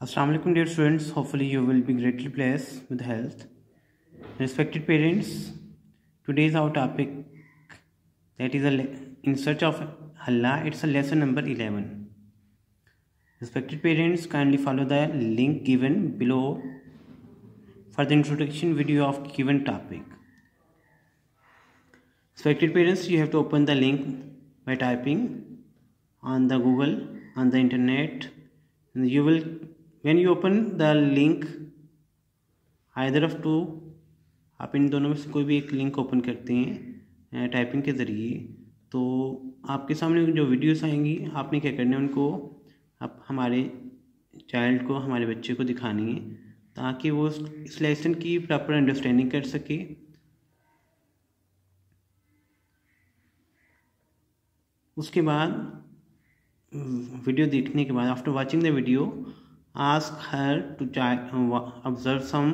Assalamualaikum dear students. Hopefully you will be greatly blessed with health. Respected parents today's our topic that is a in search of Allah it's a lesson number 11 respected parents kindly follow the link given below for the introduction video of given topic. Respected parents you have to open the link by typing on the google on the internet and you will when you open the link, either of two, आप इन दोनों में से कोई भी एक link open करते हैं typing के ज़रिए तो आपके सामने जो वीडियोस आएँगी, आपने क्या करना है उनको, आप हमारे चाइल्ड को, हमारे बच्चे को दिखानी है, ताकि वो इस लेसन की प्रॉपर अंडरस्टैंडिंग कर सके। उसके बाद वीडियो देखने के बाद after watching the video ask her to observe some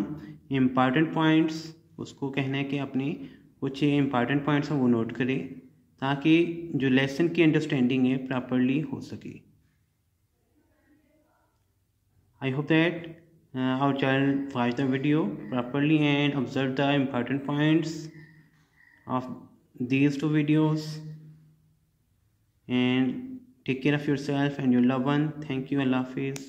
important points उसको कहना है कि अपने कुछ इंपॉर्टेंट पॉइंट्स हैं वो नोट करें ताकि जो लेसन की अंडरस्टैंडिंग है प्रॉपरली हो सके। I hope that our child watch the video properly and observe the important points of these two videos and take care of yourself and your loved one. Thank you. Allah hafiz.